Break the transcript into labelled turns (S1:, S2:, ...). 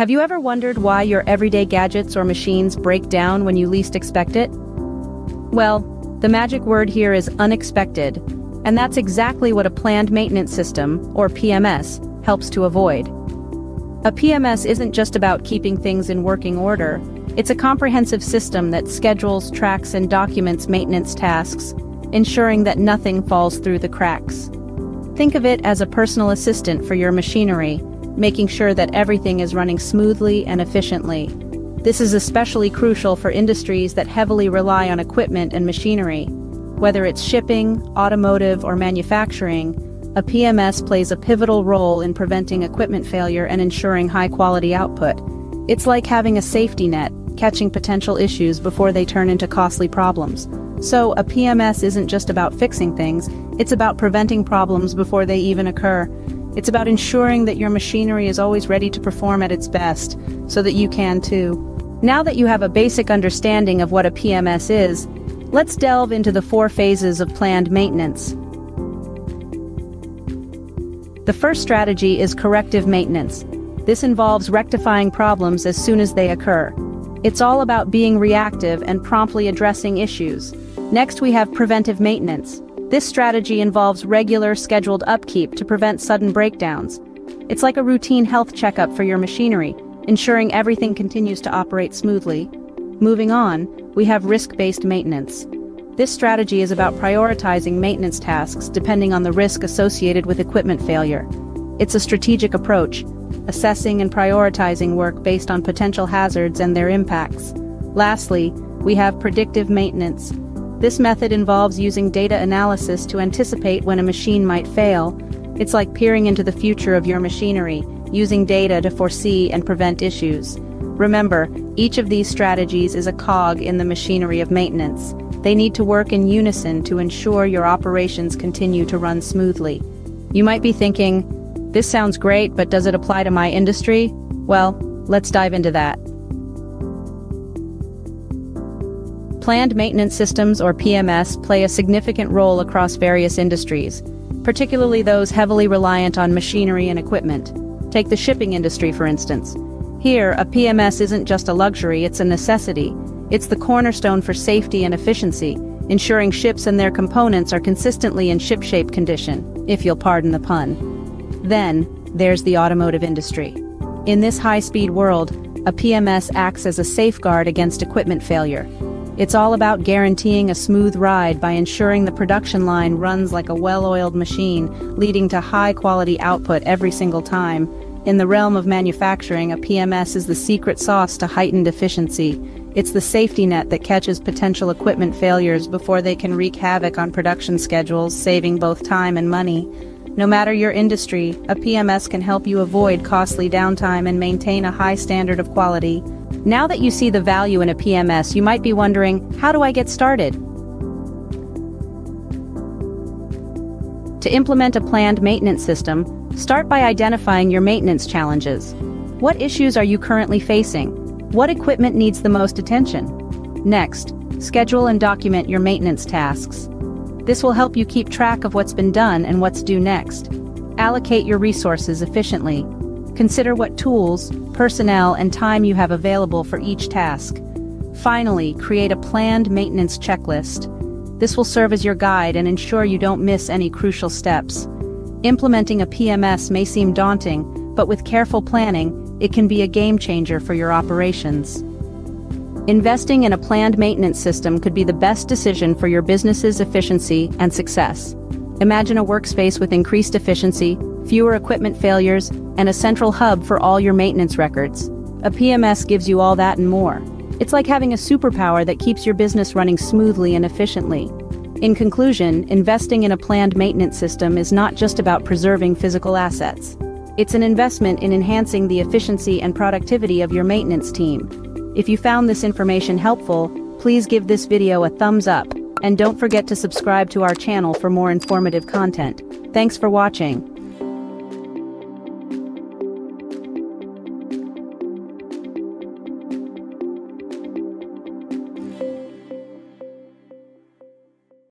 S1: Have you ever wondered why your everyday gadgets or machines break down when you least expect it? Well, the magic word here is unexpected, and that's exactly what a planned maintenance system, or PMS, helps to avoid. A PMS isn't just about keeping things in working order, it's a comprehensive system that schedules, tracks, and documents maintenance tasks, ensuring that nothing falls through the cracks. Think of it as a personal assistant for your machinery, making sure that everything is running smoothly and efficiently. This is especially crucial for industries that heavily rely on equipment and machinery. Whether it's shipping, automotive, or manufacturing, a PMS plays a pivotal role in preventing equipment failure and ensuring high-quality output. It's like having a safety net, catching potential issues before they turn into costly problems. So, a PMS isn't just about fixing things, it's about preventing problems before they even occur. It's about ensuring that your machinery is always ready to perform at its best, so that you can too. Now that you have a basic understanding of what a PMS is, let's delve into the four phases of planned maintenance. The first strategy is corrective maintenance. This involves rectifying problems as soon as they occur. It's all about being reactive and promptly addressing issues. Next we have preventive maintenance. This strategy involves regular, scheduled upkeep to prevent sudden breakdowns. It's like a routine health checkup for your machinery, ensuring everything continues to operate smoothly. Moving on, we have risk-based maintenance. This strategy is about prioritizing maintenance tasks depending on the risk associated with equipment failure. It's a strategic approach, assessing and prioritizing work based on potential hazards and their impacts. Lastly, we have predictive maintenance, this method involves using data analysis to anticipate when a machine might fail. It's like peering into the future of your machinery, using data to foresee and prevent issues. Remember, each of these strategies is a cog in the machinery of maintenance. They need to work in unison to ensure your operations continue to run smoothly. You might be thinking, this sounds great, but does it apply to my industry? Well, let's dive into that. Planned maintenance systems, or PMS, play a significant role across various industries, particularly those heavily reliant on machinery and equipment. Take the shipping industry, for instance. Here, a PMS isn't just a luxury, it's a necessity. It's the cornerstone for safety and efficiency, ensuring ships and their components are consistently in shipshape condition, if you'll pardon the pun. Then, there's the automotive industry. In this high-speed world, a PMS acts as a safeguard against equipment failure, it's all about guaranteeing a smooth ride by ensuring the production line runs like a well-oiled machine, leading to high-quality output every single time. In the realm of manufacturing, a PMS is the secret sauce to heightened efficiency. It's the safety net that catches potential equipment failures before they can wreak havoc on production schedules, saving both time and money. No matter your industry, a PMS can help you avoid costly downtime and maintain a high standard of quality. Now that you see the value in a PMS, you might be wondering, how do I get started? To implement a planned maintenance system, start by identifying your maintenance challenges. What issues are you currently facing? What equipment needs the most attention? Next, schedule and document your maintenance tasks. This will help you keep track of what's been done and what's due next. Allocate your resources efficiently, Consider what tools, personnel, and time you have available for each task. Finally, create a planned maintenance checklist. This will serve as your guide and ensure you don't miss any crucial steps. Implementing a PMS may seem daunting, but with careful planning, it can be a game changer for your operations. Investing in a planned maintenance system could be the best decision for your business's efficiency and success. Imagine a workspace with increased efficiency, fewer equipment failures, and a central hub for all your maintenance records. A PMS gives you all that and more. It's like having a superpower that keeps your business running smoothly and efficiently. In conclusion, investing in a planned maintenance system is not just about preserving physical assets. It's an investment in enhancing the efficiency and productivity of your maintenance team. If you found this information helpful, please give this video a thumbs up, and don't forget to subscribe to our channel for more informative content. Thanks for watching.